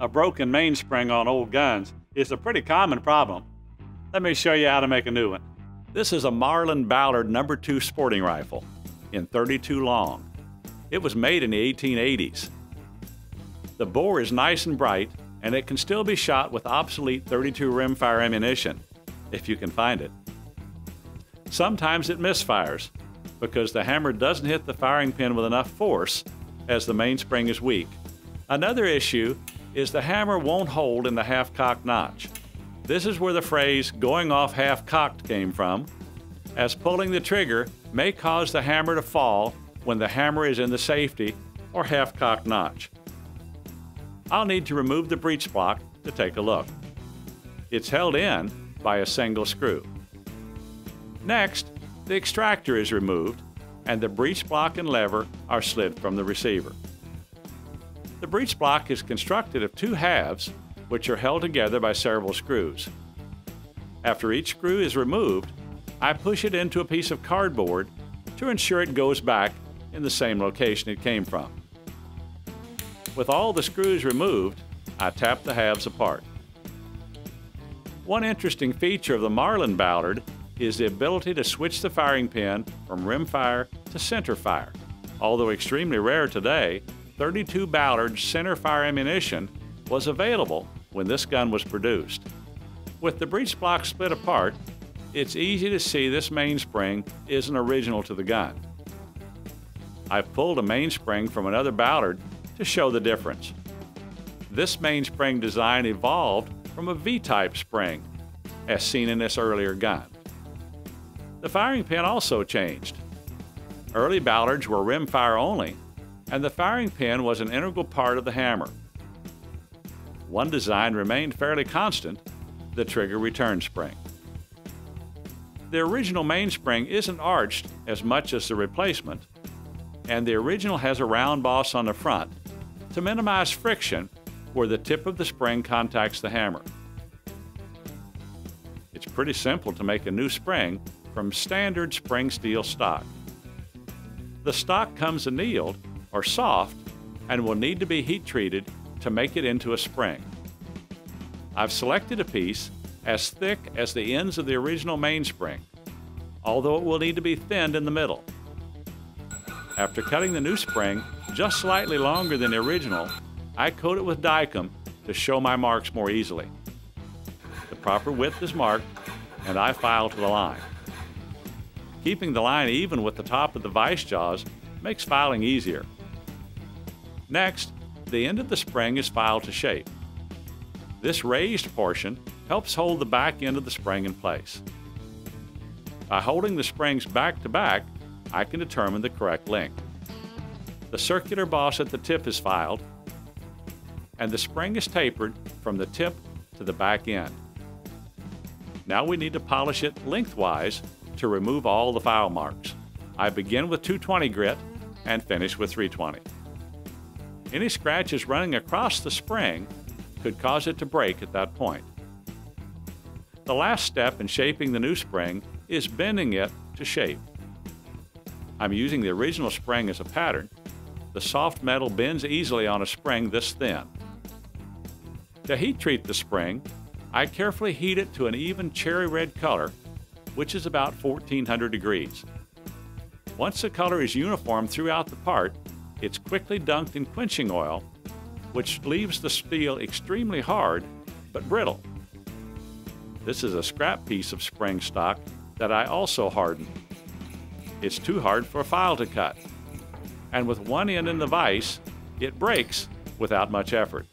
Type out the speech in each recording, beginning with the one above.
A broken mainspring on old guns is a pretty common problem. Let me show you how to make a new one. This is a Marlin Ballard number 2 sporting rifle in 32 long. It was made in the 1880s. The bore is nice and bright and it can still be shot with obsolete 32 rimfire ammunition if you can find it. Sometimes it misfires because the hammer doesn't hit the firing pin with enough force as the mainspring is weak. Another issue is the hammer won't hold in the half-cocked notch. This is where the phrase going off half-cocked came from, as pulling the trigger may cause the hammer to fall when the hammer is in the safety or half-cocked notch. I'll need to remove the breech block to take a look. It's held in by a single screw. Next, the extractor is removed and the breech block and lever are slid from the receiver. The breech block is constructed of two halves which are held together by several screws. After each screw is removed, I push it into a piece of cardboard to ensure it goes back in the same location it came from. With all the screws removed, I tap the halves apart. One interesting feature of the Marlin Ballard is the ability to switch the firing pin from rimfire to center fire. Although extremely rare today, 32 Ballard center fire ammunition was available when this gun was produced. With the breech block split apart, it's easy to see this mainspring isn't original to the gun. I've pulled a mainspring from another Ballard to show the difference. This mainspring design evolved from a V-type spring, as seen in this earlier gun. The firing pin also changed. Early Ballards were rimfire only, and the firing pin was an integral part of the hammer. One design remained fairly constant, the trigger return spring. The original mainspring isn't arched as much as the replacement, and the original has a round boss on the front to minimize friction where the tip of the spring contacts the hammer. It's pretty simple to make a new spring from standard spring steel stock. The stock comes annealed or soft and will need to be heat treated to make it into a spring. I've selected a piece as thick as the ends of the original mainspring, although it will need to be thinned in the middle. After cutting the new spring just slightly longer than the original, I coat it with Dykem to show my marks more easily. The proper width is marked and I file to the line. Keeping the line even with the top of the vice jaws makes filing easier. Next, the end of the spring is filed to shape. This raised portion helps hold the back end of the spring in place. By holding the springs back to back, I can determine the correct length. The circular boss at the tip is filed, and the spring is tapered from the tip to the back end. Now we need to polish it lengthwise to remove all the file marks. I begin with 220 grit and finish with 320. Any scratches running across the spring could cause it to break at that point. The last step in shaping the new spring is bending it to shape. I'm using the original spring as a pattern. The soft metal bends easily on a spring this thin. To heat treat the spring, I carefully heat it to an even cherry red color, which is about 1400 degrees. Once the color is uniform throughout the part, it's quickly dunked in quenching oil, which leaves the steel extremely hard but brittle. This is a scrap piece of spring stock that I also hardened. It's too hard for a file to cut. And with one end in the vise, it breaks without much effort.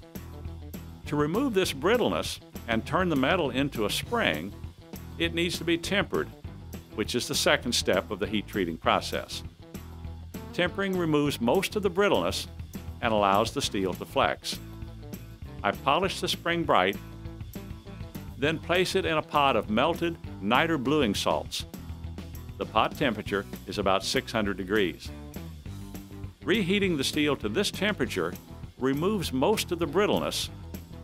To remove this brittleness and turn the metal into a spring, it needs to be tempered, which is the second step of the heat treating process. Tempering removes most of the brittleness and allows the steel to flex. I polish the spring bright, then place it in a pot of melted niter bluing salts the pot temperature is about 600 degrees. Reheating the steel to this temperature removes most of the brittleness,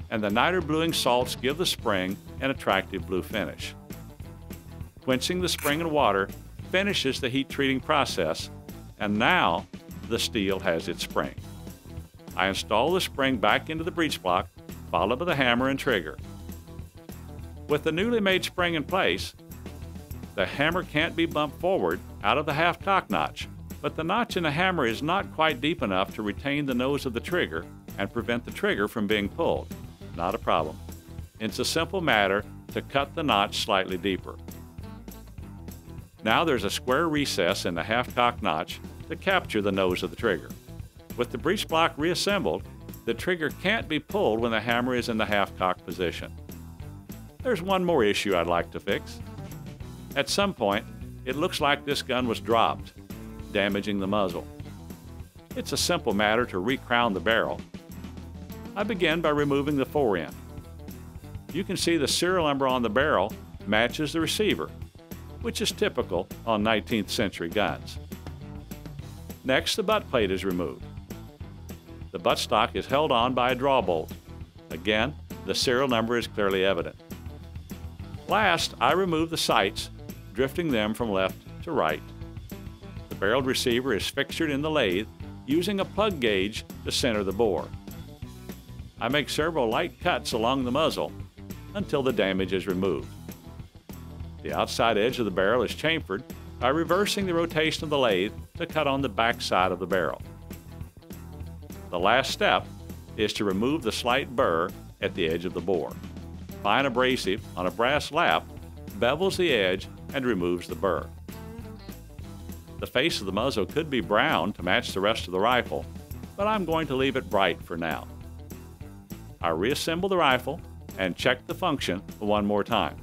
and the niter bluing salts give the spring an attractive blue finish. Quenching the spring in water finishes the heat treating process, and now the steel has its spring. I install the spring back into the breech block, followed by the hammer and trigger. With the newly made spring in place, the hammer can't be bumped forward out of the half cock notch, but the notch in the hammer is not quite deep enough to retain the nose of the trigger and prevent the trigger from being pulled. Not a problem. It's a simple matter to cut the notch slightly deeper. Now there's a square recess in the half cock notch to capture the nose of the trigger. With the breech block reassembled, the trigger can't be pulled when the hammer is in the half cock position. There's one more issue I'd like to fix. At some point, it looks like this gun was dropped, damaging the muzzle. It's a simple matter to recrown the barrel. I begin by removing the fore-end. You can see the serial number on the barrel matches the receiver, which is typical on 19th century guns. Next, the butt plate is removed. The buttstock is held on by a draw bolt. Again, the serial number is clearly evident. Last, I remove the sights, drifting them from left to right. The barreled receiver is fixtured in the lathe using a plug gauge to center the bore. I make several light cuts along the muzzle until the damage is removed. The outside edge of the barrel is chamfered by reversing the rotation of the lathe to cut on the back side of the barrel. The last step is to remove the slight burr at the edge of the bore. Fine abrasive on a brass lap bevels the edge and removes the burr. The face of the muzzle could be brown to match the rest of the rifle, but I'm going to leave it bright for now. I reassemble the rifle and check the function one more time.